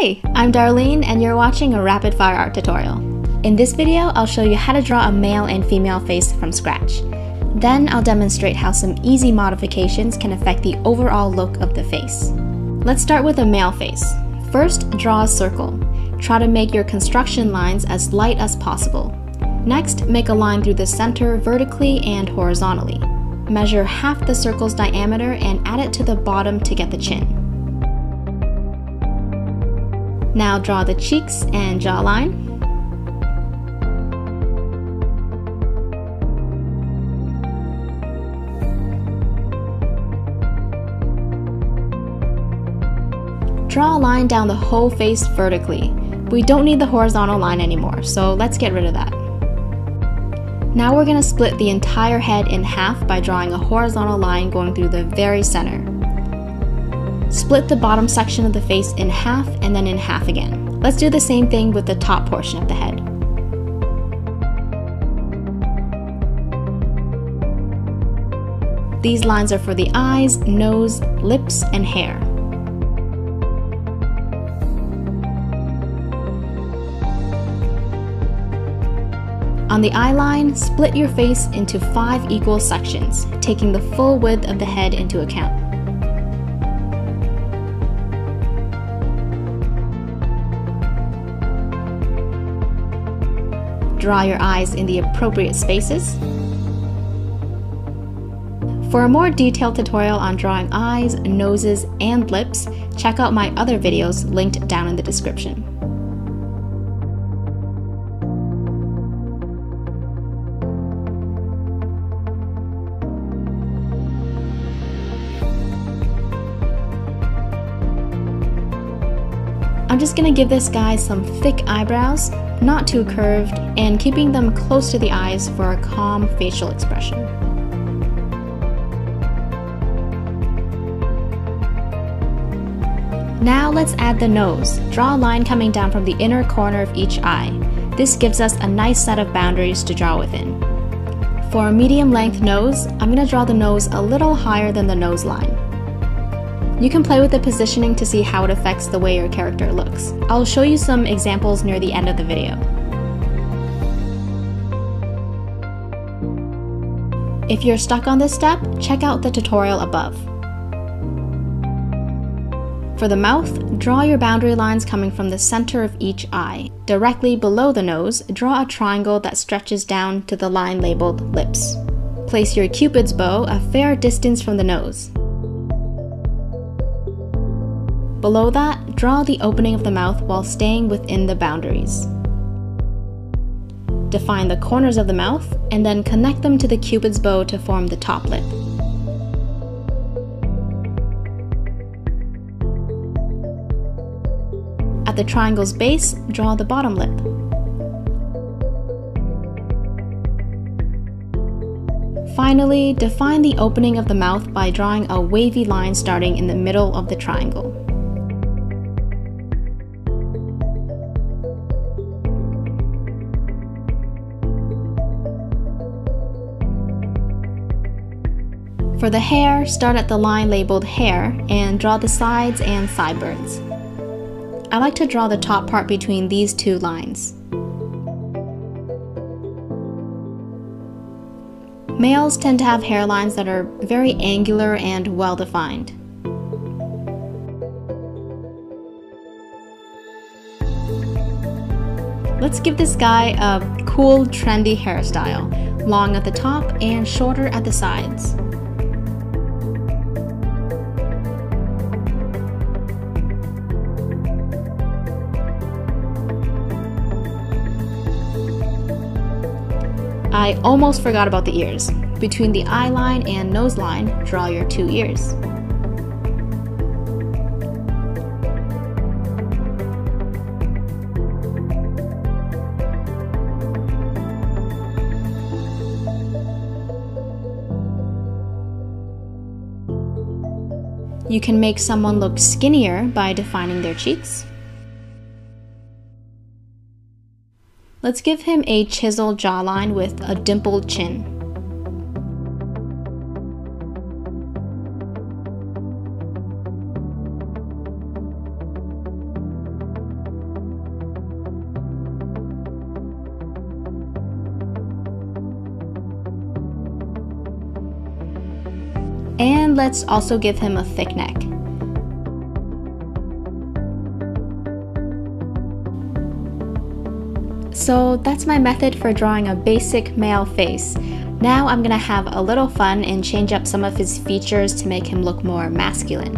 Hey, I'm Darlene and you're watching a rapid fire art tutorial. In this video, I'll show you how to draw a male and female face from scratch. Then I'll demonstrate how some easy modifications can affect the overall look of the face. Let's start with a male face. First, draw a circle. Try to make your construction lines as light as possible. Next, make a line through the center vertically and horizontally. Measure half the circle's diameter and add it to the bottom to get the chin. Now draw the cheeks and jawline. Draw a line down the whole face vertically. We don't need the horizontal line anymore, so let's get rid of that. Now we're going to split the entire head in half by drawing a horizontal line going through the very center. Split the bottom section of the face in half and then in half again. Let's do the same thing with the top portion of the head. These lines are for the eyes, nose, lips, and hair. On the eye line, split your face into five equal sections, taking the full width of the head into account. Draw your eyes in the appropriate spaces. For a more detailed tutorial on drawing eyes, noses, and lips, check out my other videos linked down in the description. I'm just gonna give this guy some thick eyebrows, not too curved, and keeping them close to the eyes for a calm facial expression. Now let's add the nose. Draw a line coming down from the inner corner of each eye. This gives us a nice set of boundaries to draw within. For a medium length nose, I'm going to draw the nose a little higher than the nose line. You can play with the positioning to see how it affects the way your character looks. I'll show you some examples near the end of the video. If you're stuck on this step, check out the tutorial above. For the mouth, draw your boundary lines coming from the center of each eye. Directly below the nose, draw a triangle that stretches down to the line labeled lips. Place your cupid's bow a fair distance from the nose. Below that, draw the opening of the mouth while staying within the boundaries. Define the corners of the mouth and then connect them to the cupid's bow to form the top lip. At the triangle's base, draw the bottom lip. Finally, define the opening of the mouth by drawing a wavy line starting in the middle of the triangle. For the hair, start at the line labeled hair and draw the sides and sideburns. I like to draw the top part between these two lines. Males tend to have hairlines that are very angular and well defined. Let's give this guy a cool, trendy hairstyle, long at the top and shorter at the sides. I almost forgot about the ears. Between the eye line and nose line, draw your two ears. You can make someone look skinnier by defining their cheeks. Let's give him a chiseled jawline with a dimpled chin. And let's also give him a thick neck. So that's my method for drawing a basic male face. Now I'm gonna have a little fun and change up some of his features to make him look more masculine.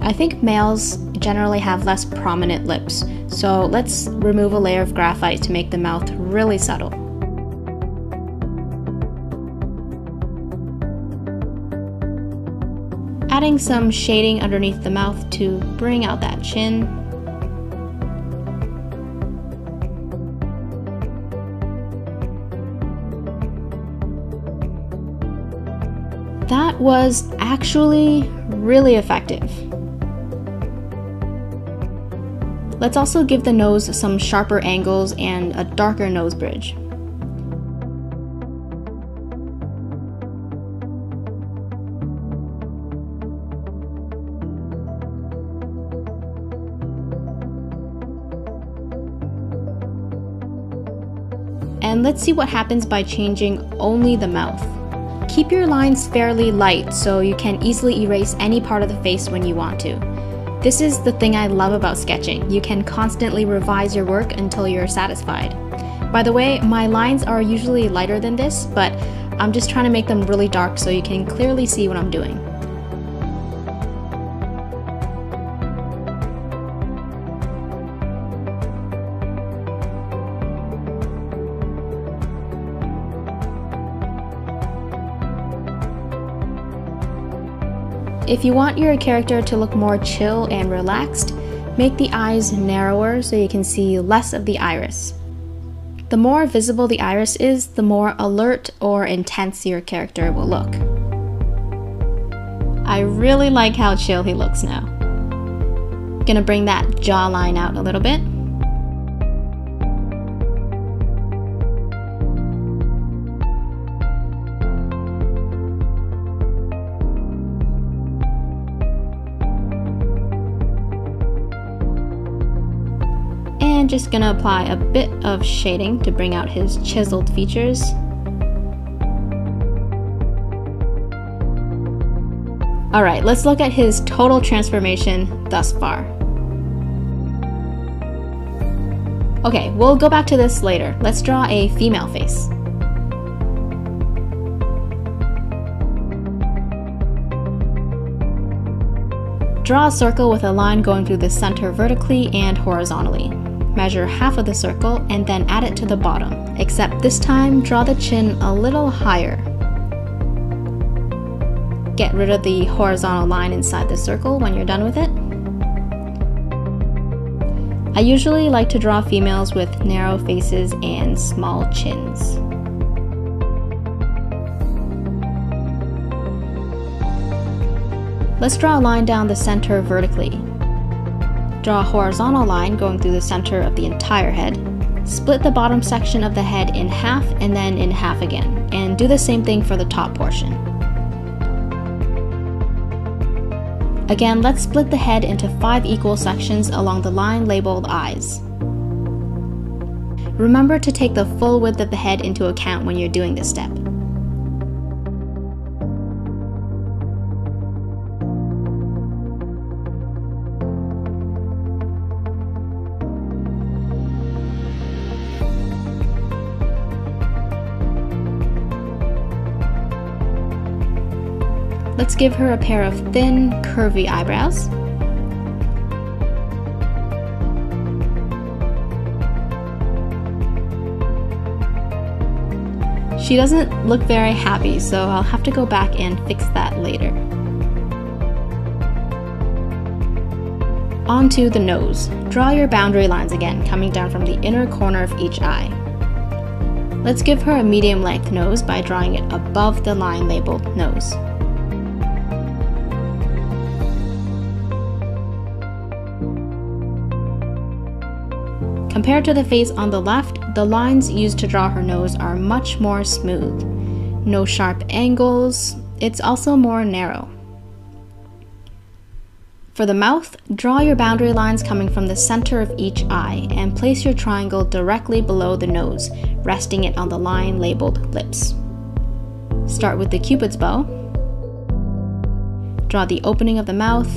I think males generally have less prominent lips, so let's remove a layer of graphite to make the mouth really subtle. Adding some shading underneath the mouth to bring out that chin. That was actually really effective. Let's also give the nose some sharper angles and a darker nose bridge. Let's see what happens by changing only the mouth. Keep your lines fairly light so you can easily erase any part of the face when you want to. This is the thing I love about sketching. You can constantly revise your work until you're satisfied. By the way, my lines are usually lighter than this, but I'm just trying to make them really dark so you can clearly see what I'm doing. If you want your character to look more chill and relaxed, make the eyes narrower so you can see less of the iris. The more visible the iris is, the more alert or intense your character will look. I really like how chill he looks now. Gonna bring that jawline out a little bit. Just gonna apply a bit of shading to bring out his chiseled features. Alright, let's look at his total transformation thus far. Okay, we'll go back to this later. Let's draw a female face. Draw a circle with a line going through the center vertically and horizontally measure half of the circle, and then add it to the bottom, except this time draw the chin a little higher. Get rid of the horizontal line inside the circle when you're done with it. I usually like to draw females with narrow faces and small chins. Let's draw a line down the center vertically. Draw a horizontal line going through the center of the entire head. Split the bottom section of the head in half and then in half again, and do the same thing for the top portion. Again, let's split the head into five equal sections along the line labeled eyes. Remember to take the full width of the head into account when you're doing this step. Let's give her a pair of thin, curvy eyebrows. She doesn't look very happy, so I'll have to go back and fix that later. Onto the nose. Draw your boundary lines again, coming down from the inner corner of each eye. Let's give her a medium length nose by drawing it above the line labeled nose. Compared to the face on the left, the lines used to draw her nose are much more smooth. No sharp angles, it's also more narrow. For the mouth, draw your boundary lines coming from the center of each eye and place your triangle directly below the nose, resting it on the line labeled lips. Start with the cupid's bow. Draw the opening of the mouth,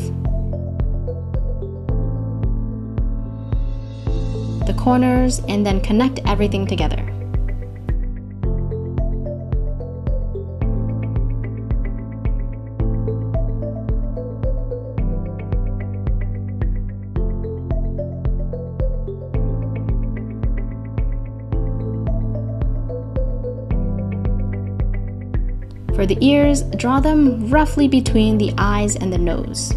corners, and then connect everything together. For the ears, draw them roughly between the eyes and the nose.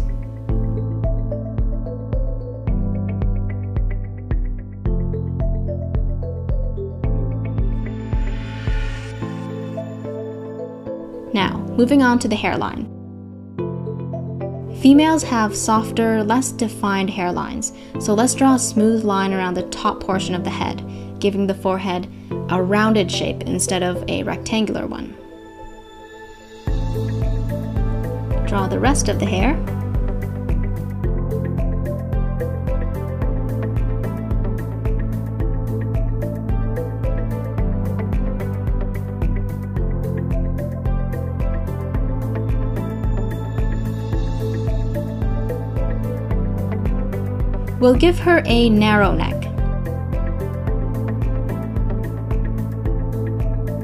Now, moving on to the hairline. Females have softer, less defined hairlines, so let's draw a smooth line around the top portion of the head, giving the forehead a rounded shape instead of a rectangular one. Draw the rest of the hair. We'll give her a narrow neck.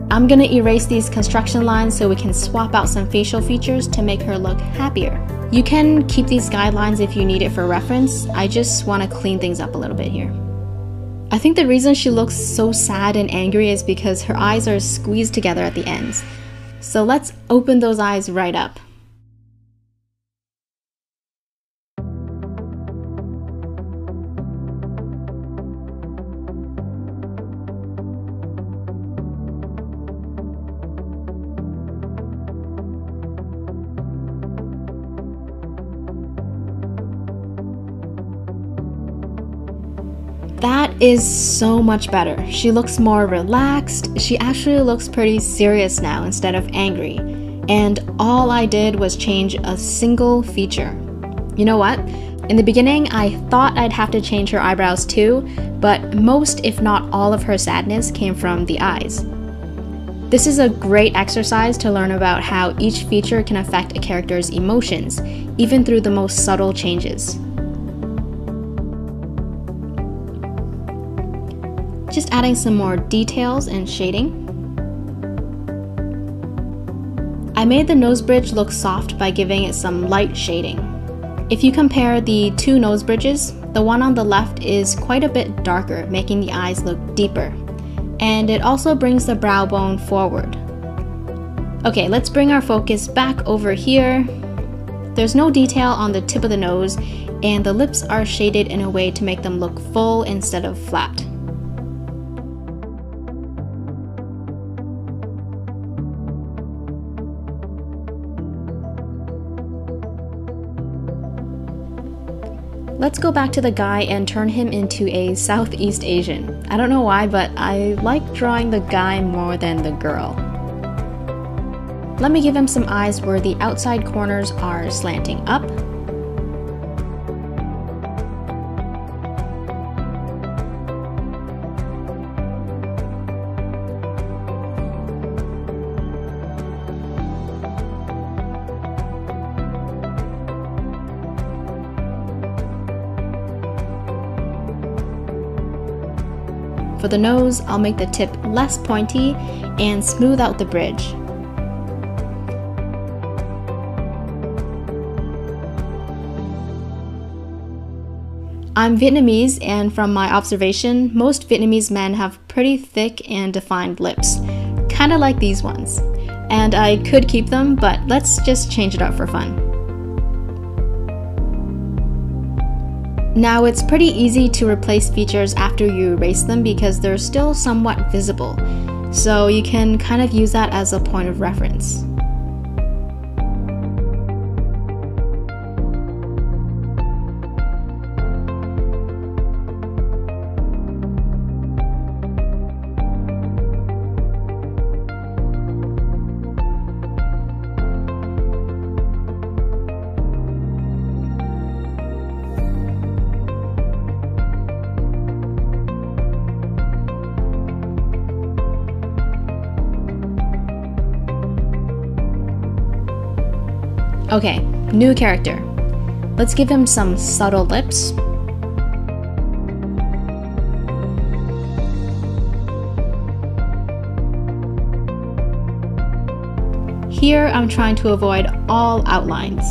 I'm gonna erase these construction lines so we can swap out some facial features to make her look happier. You can keep these guidelines if you need it for reference, I just wanna clean things up a little bit here. I think the reason she looks so sad and angry is because her eyes are squeezed together at the ends. So let's open those eyes right up. That is so much better. She looks more relaxed. She actually looks pretty serious now instead of angry. And all I did was change a single feature. You know what? In the beginning, I thought I'd have to change her eyebrows too, but most, if not all, of her sadness came from the eyes. This is a great exercise to learn about how each feature can affect a character's emotions, even through the most subtle changes. Just adding some more details and shading. I made the nose bridge look soft by giving it some light shading. If you compare the two nose bridges, the one on the left is quite a bit darker, making the eyes look deeper. And it also brings the brow bone forward. Okay, let's bring our focus back over here. There's no detail on the tip of the nose, and the lips are shaded in a way to make them look full instead of flat. Let's go back to the guy and turn him into a Southeast Asian. I don't know why, but I like drawing the guy more than the girl. Let me give him some eyes where the outside corners are slanting up For the nose, I'll make the tip less pointy and smooth out the bridge. I'm Vietnamese, and from my observation, most Vietnamese men have pretty thick and defined lips, kinda like these ones. And I could keep them, but let's just change it up for fun. Now it's pretty easy to replace features after you erase them because they're still somewhat visible, so you can kind of use that as a point of reference. Okay, new character. Let's give him some subtle lips. Here I'm trying to avoid all outlines.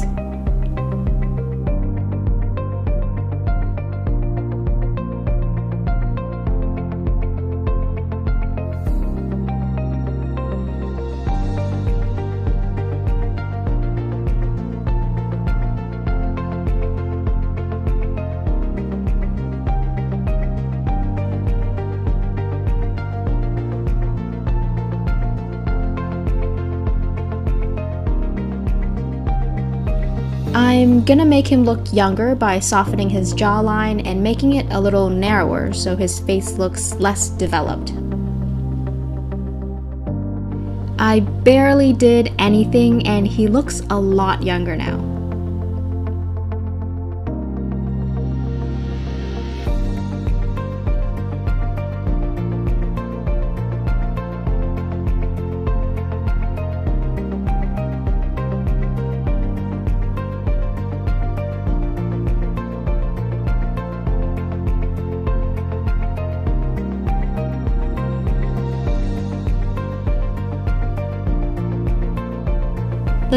Gonna make him look younger by softening his jawline and making it a little narrower so his face looks less developed. I barely did anything and he looks a lot younger now.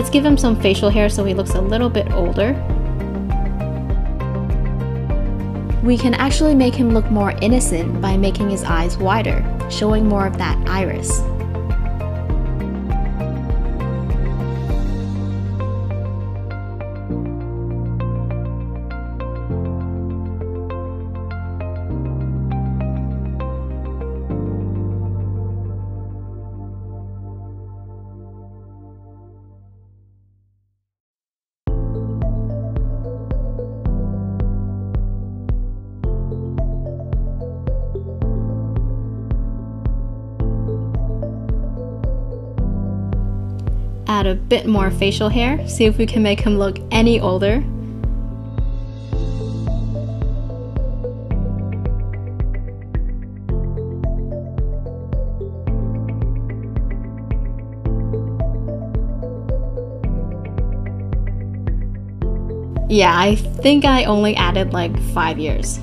Let's give him some facial hair so he looks a little bit older. We can actually make him look more innocent by making his eyes wider, showing more of that iris. Add a bit more facial hair, see if we can make him look any older. Yeah, I think I only added like five years.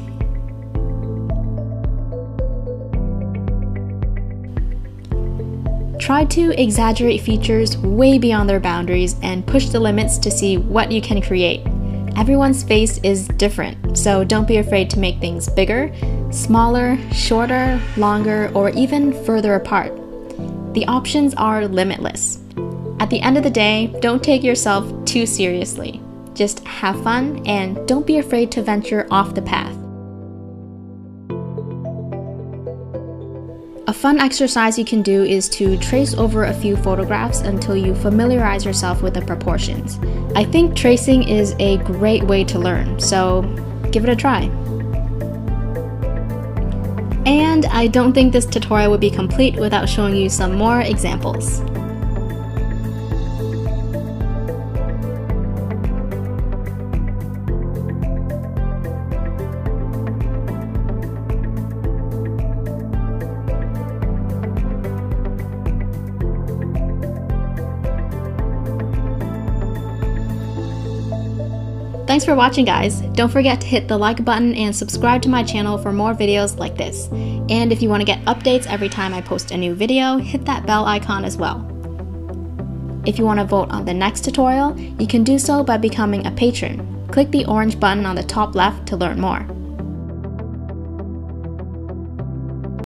Try to exaggerate features way beyond their boundaries and push the limits to see what you can create. Everyone's face is different, so don't be afraid to make things bigger, smaller, shorter, longer, or even further apart. The options are limitless. At the end of the day, don't take yourself too seriously. Just have fun and don't be afraid to venture off the path. Fun exercise you can do is to trace over a few photographs until you familiarize yourself with the proportions. I think tracing is a great way to learn, so give it a try. And I don't think this tutorial would be complete without showing you some more examples. Thanks for watching guys. Don't forget to hit the like button and subscribe to my channel for more videos like this. And if you want to get updates every time I post a new video, hit that bell icon as well. If you want to vote on the next tutorial, you can do so by becoming a patron. Click the orange button on the top left to learn more.